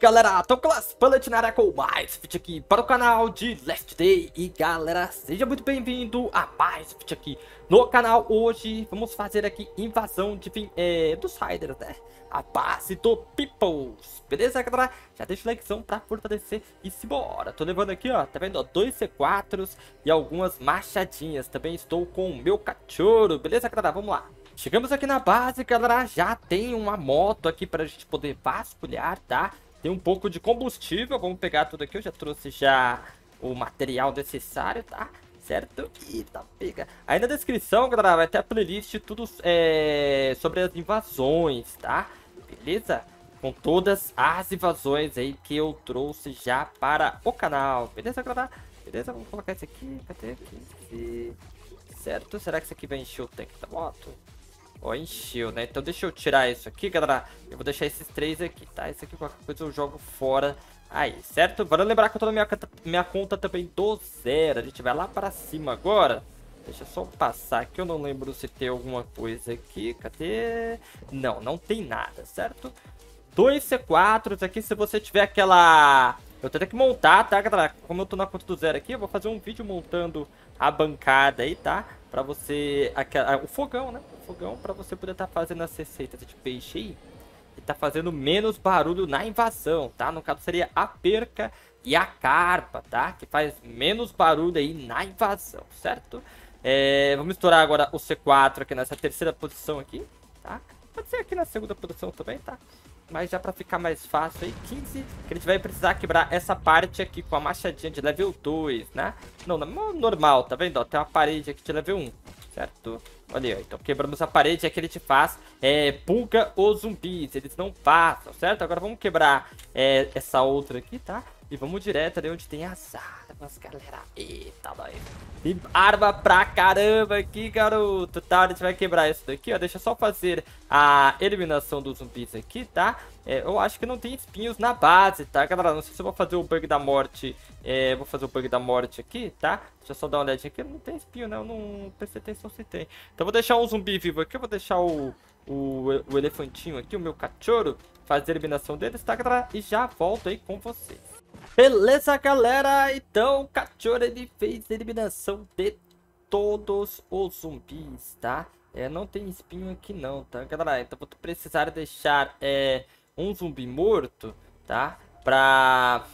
galera, tô com as Palatinara com mais vídeo aqui para o canal de Last Day E galera, seja muito bem-vindo a mais vídeo aqui no canal Hoje vamos fazer aqui invasão de, é, dos Riders, né? A base do Peoples, beleza galera? Já deixa o likezão pra fortalecer e simbora Tô levando aqui ó, tá vendo ó, dois C4s e algumas machadinhas Também estou com o meu cachorro, beleza galera? Vamos lá Chegamos aqui na base, galera, já tem uma moto aqui pra gente poder vasculhar, tá? Tem um pouco de combustível, vamos pegar tudo aqui, eu já trouxe já o material necessário, tá? Certo? Eita, pega. Aí na descrição, galera, vai ter a playlist tudo é, sobre as invasões, tá? Beleza? Com todas as invasões aí que eu trouxe já para o canal. Beleza, galera? Beleza? Vamos colocar esse aqui. Cadê aqui? Certo? Será que esse aqui vai encher o tanque da moto? Ó, encheu, né? Então deixa eu tirar isso aqui, galera. Eu vou deixar esses três aqui, tá? Esse aqui, qualquer coisa, eu jogo fora aí, certo? Vale lembrar que eu tô na minha, minha conta também do zero. A gente vai lá para cima agora. Deixa eu só passar aqui, eu não lembro se tem alguma coisa aqui. Cadê? Não, não tem nada, certo? Dois C4s aqui, se você tiver aquela... Eu tenho que montar, tá, galera? Como eu tô na conta do zero aqui, eu vou fazer um vídeo montando a bancada aí, tá? Pra você... Aquela, o fogão, né? fogão para você poder estar tá fazendo as receitas de peixe aí. E tá fazendo menos barulho na invasão, tá? No caso seria a perca e a carpa, tá? Que faz menos barulho aí na invasão, certo? É, vamos misturar agora o C4 aqui nessa terceira posição aqui, tá? Pode ser aqui na segunda posição também, tá? Mas já pra ficar mais fácil aí, 15, que a gente vai precisar quebrar essa parte aqui com a machadinha de level 2, né? Não, normal, tá vendo? Ó, tem uma parede aqui de level 1 certo? Olha aí, então quebramos a parede, é que ele te faz é, pulga os zumbis, eles não passam, certo? Agora vamos quebrar é, essa outra aqui, tá? E vamos direto ali onde tem as armas, galera. Eita, nós. Tem arma pra caramba aqui, garoto. Tá, a gente vai quebrar isso daqui, ó. Deixa eu só fazer a eliminação dos zumbis aqui, tá? É, eu acho que não tem espinhos na base, tá, galera? Não sei se eu vou fazer o bug da morte. É, vou fazer o bug da morte aqui, tá? Deixa eu só dar uma olhadinha aqui. Não tem espinho, né? Eu não prestei atenção se tem. Então vou deixar um zumbi vivo aqui. Eu vou deixar o, o, o elefantinho aqui, o meu cachorro. Fazer a eliminação deles, tá, galera? E já volto aí com vocês. Beleza, galera? Então, cachorro ele fez a eliminação de todos os zumbis, tá? É, não tem espinho aqui não, tá, galera? Então, vou precisar deixar é, um zumbi morto, tá? Pra...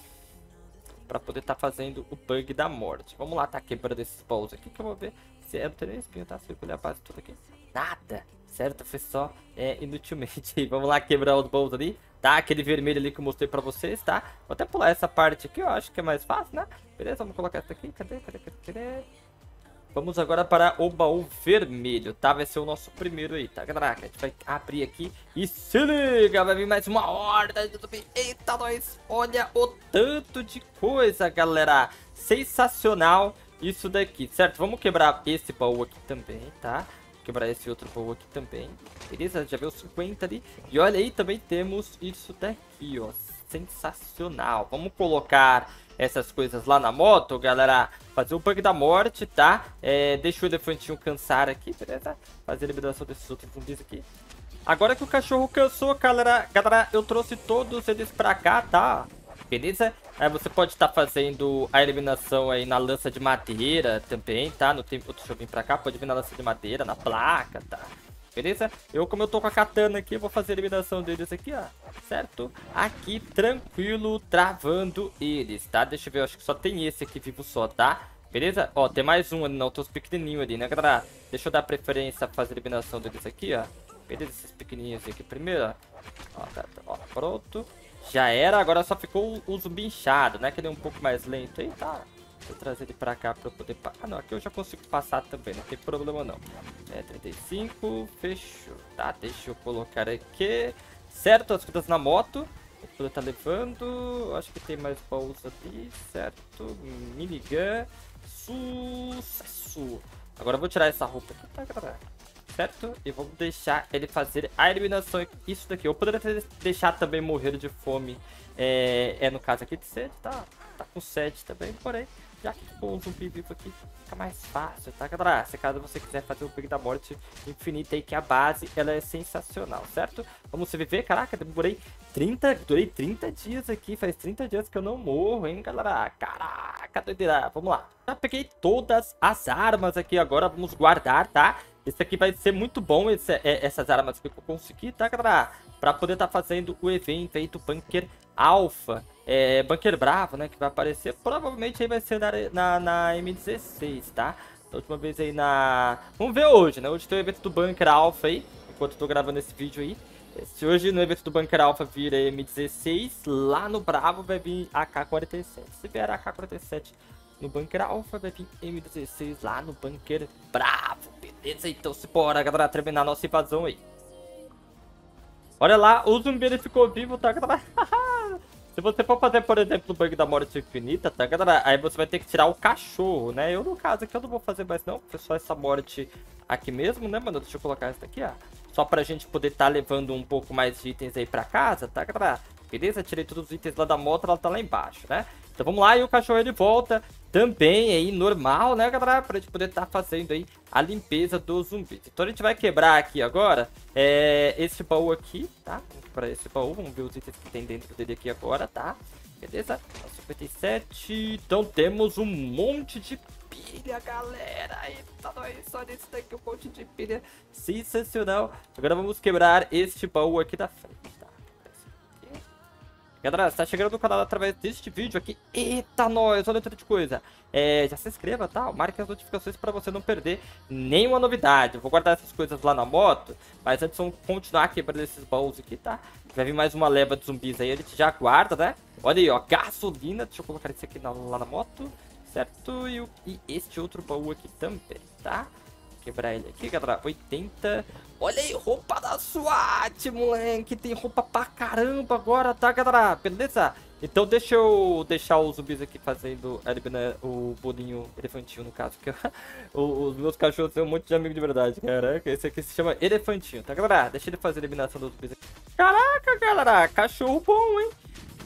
Pra poder estar tá fazendo o bug da morte. Vamos lá, tá quebrando esses balls aqui que eu vou ver se é, não tem nem espinho, tá? Circulei a base toda aqui. Nada, certo? Foi só é, inutilmente. Vamos lá quebrar os balls ali tá? Aquele vermelho ali que eu mostrei pra vocês, tá? Vou até pular essa parte aqui, eu acho que é mais fácil, né? Beleza, vamos colocar essa aqui. Cadê, cadê, cadê, cadê? Vamos agora para o baú vermelho, tá? Vai ser o nosso primeiro aí, tá, galera? A gente vai abrir aqui e se liga, vai vir mais uma horda de zumbi. Eita, nós! Olha o tanto de coisa, galera! Sensacional isso daqui, certo? Vamos quebrar esse baú aqui também, tá? Quebrar esse outro baú aqui também. Beleza? Já veio 50 ali. E olha aí, também temos isso daqui, ó. Sensacional. Vamos colocar essas coisas lá na moto, galera. Fazer o bug da morte, tá? É, deixa o elefantinho cansar aqui, beleza? Fazer a liberação desses outros zumbis aqui. Agora que o cachorro cansou, galera, galera, eu trouxe todos eles pra cá, tá? beleza? Aí você pode estar fazendo a eliminação aí na lança de madeira também, tá? No tempo, deixa eu vir pra cá, pode vir na lança de madeira, na placa, tá? Beleza? Eu, como eu tô com a katana aqui, eu vou fazer a eliminação deles aqui, ó. Certo? Aqui, tranquilo, travando eles, tá? Deixa eu ver, eu acho que só tem esse aqui vivo só, tá? Beleza? Ó, tem mais um ali, não, tem os pequenininhos ali, né, galera? Deixa eu dar preferência a fazer a eliminação deles aqui, ó. Beleza? Esses pequenininhos aqui primeiro, ó. Ó, tá, ó, pronto. Já era, agora só ficou o zumbi inchado, né? Que ele é um pouco mais lento tá? Vou trazer ele pra cá pra eu poder... Ah, não, aqui eu já consigo passar também, não tem problema não. É, 35, fechou. Tá, deixa eu colocar aqui. Certo, as coisas na moto. Poder estar tá levando. Acho que tem mais baús ali, certo. Minigun. Sucesso. Agora eu vou tirar essa roupa aqui, tá, galera? Certo? E vamos deixar ele fazer a eliminação. Isso daqui. Eu poderia deixar também morrer de fome. É, é no caso aqui de sede, tá? Tá com sede também, porém. já que com um zumbi vivo aqui fica mais fácil, tá, galera? Se caso você quiser fazer o bug da morte infinita aí, que a base, ela é sensacional, certo? Vamos viver, caraca, demorei 30, durei 30 dias aqui, faz 30 dias que eu não morro, hein, galera? Caraca, doideira, vamos lá. Já peguei todas as armas aqui agora, vamos guardar, tá? Esse aqui vai ser muito bom, esse, é, essas armas que eu consegui, tá, galera? Pra poder estar tá fazendo o evento aí do Bunker Alpha é, Bunker Bravo, né, que vai aparecer, provavelmente aí vai ser na, na, na M16, tá? Da última vez aí na... Vamos ver hoje, né? Hoje tem o evento do Bunker Alpha aí, enquanto eu tô gravando esse vídeo aí. Se hoje no evento do Bunker Alpha vir a M16, lá no Bravo vai vir AK-47. Se vier AK-47 no Bunker Alpha, vai vir M16 lá no Bunker Bravo. Beleza? Então se bora, galera, terminar nossa invasão aí. Olha lá, o zumbi ele ficou vivo, tá, galera? Se você for fazer, por exemplo, o bug da morte infinita, tá, galera? Aí você vai ter que tirar o cachorro, né? Eu, no caso aqui, eu não vou fazer mais não, foi só essa morte aqui mesmo, né, mano? Deixa eu colocar essa aqui, ó. Só pra gente poder estar tá levando um pouco mais de itens aí pra casa, tá, galera? Beleza? Tirei todos os itens lá da moto, ela tá lá embaixo, né? Então vamos lá, e o cachorro ele volta também aí normal, né, galera? Pra gente poder estar tá fazendo aí a limpeza dos zumbis. Então a gente vai quebrar aqui agora é, esse baú aqui, tá? Para esse baú, vamos ver os itens que tem dentro dele aqui agora, tá? Beleza? 57. Então temos um monte de pilha, galera. Eita, nós só nesse daqui um monte de pilha. Sensacional. Agora vamos quebrar este baú aqui da frente. Galera, você tá chegando no canal através deste vídeo aqui. Eita, nós, olha outra coisa. É, já se inscreva, tá? Marque as notificações para você não perder nenhuma novidade. vou guardar essas coisas lá na moto, mas antes vamos continuar quebrando esses baús aqui, tá? Vai vir mais uma leva de zumbis aí, a gente já guarda, né? Olha aí, ó, gasolina. Deixa eu colocar esse aqui na, lá na moto, certo? E, e este outro baú aqui também, tá? Quebrar ele aqui, galera. 80. Olha aí, roupa da SWAT, moleque. Tem roupa pra caramba agora, tá, galera? Beleza? Então deixa eu deixar os zumbis aqui fazendo o bolinho elefantinho, no caso. Que os meus cachorros são um monte de amigo de verdade, caraca. Esse aqui se chama elefantinho, tá, galera? Deixa ele fazer a eliminação dos zumbis aqui. Caraca, galera. Cachorro bom, hein?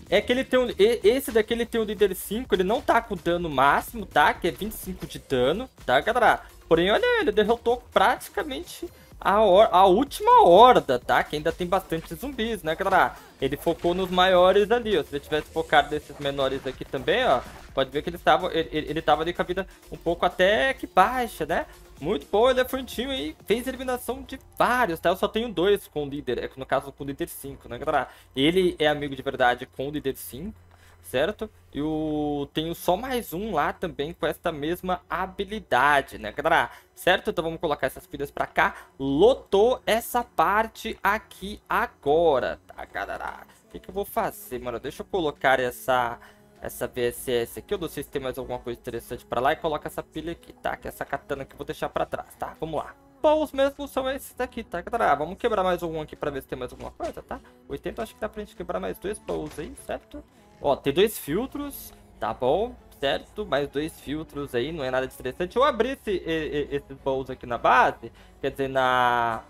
É que ele tem um... Esse daqui ele tem o líder 5, ele não tá com dano máximo, tá? Que é 25 de dano, tá, galera? Porém, olha, ele derrotou praticamente a, a última horda, tá? Que ainda tem bastante zumbis, né, galera? Ele focou nos maiores ali, ó. Se ele tivesse focado nesses menores aqui também, ó. Pode ver que ele estava ele, ele tava ali com a vida um pouco até que baixa, né? Muito bom, ele é fortinho aí. Fez eliminação de vários, tá? Eu só tenho dois com o líder. É, no caso, com o líder 5, né, galera? Ele é amigo de verdade com o líder 5 certo? E eu tenho só mais um lá também com esta mesma habilidade, né, galera? Certo? Então vamos colocar essas pilhas pra cá. Lotou essa parte aqui agora, tá, galera? O que, que eu vou fazer, mano? Deixa eu colocar essa essa VSS aqui. Eu não sei se tem mais alguma coisa interessante pra lá. E coloca essa pilha aqui, tá? Que é essa katana que eu vou deixar pra trás, tá? Vamos lá. Bom, os mesmos são esses daqui, tá, galera? Vamos quebrar mais um aqui pra ver se tem mais alguma coisa, tá? 80, acho que dá pra gente quebrar mais dois baús aí, certo? Ó, tem dois filtros, tá bom, certo? Mais dois filtros aí, não é nada de interessante. Eu abri esse, esses baús aqui na base, quer dizer, na...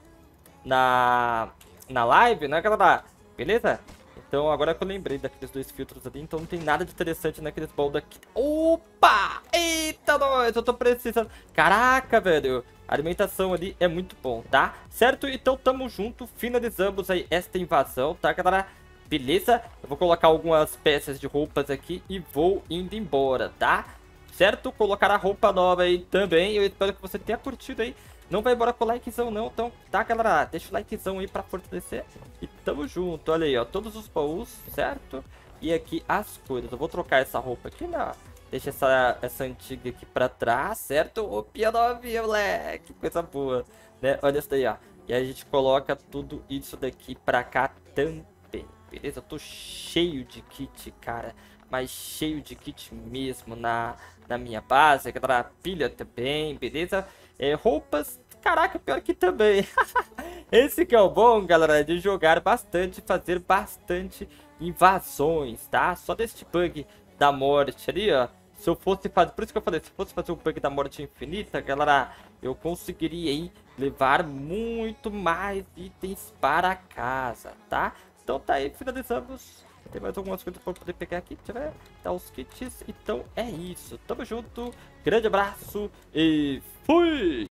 Na... Na live, né, galera? Beleza? Então, agora que eu lembrei daqueles dois filtros ali, então não tem nada de interessante naqueles baús daqui. Opa! Eita, nós! Eu tô precisando... Caraca, velho! A alimentação ali é muito bom, tá? Certo? Então, tamo junto. Finalizamos aí esta invasão, tá, galera? Beleza? Eu vou colocar algumas peças de roupas aqui e vou indo embora, tá? Certo? Colocar a roupa nova aí também. Eu espero que você tenha curtido aí. Não vai embora com o likezão não, então tá, galera? Deixa o likezão aí pra fortalecer. E tamo junto, olha aí, ó. Todos os baús, certo? E aqui as coisas. Eu vou trocar essa roupa aqui, né? Deixa essa, essa antiga aqui pra trás, certo? Ô, pia novinha, moleque. Coisa boa, né? Olha isso daí, ó. E a gente coloca tudo isso daqui pra cá também. Beleza? Eu tô cheio de kit, cara. Mas cheio de kit mesmo na, na minha base. Aquela pilha também, beleza? É, roupas, caraca, pior que também. Esse que é o bom, galera, de jogar bastante, fazer bastante invasões, tá? Só deste bug da morte ali, ó. Se eu fosse fazer, por isso que eu falei, se eu fosse fazer o bug da morte infinita, galera, eu conseguiria aí levar muito mais itens para casa, tá? Então tá aí, finalizamos Tem mais algumas coisas pra poder pegar aqui. Deixa eu ver. Tá os kits. Então é isso. Tamo junto. Grande abraço e fui!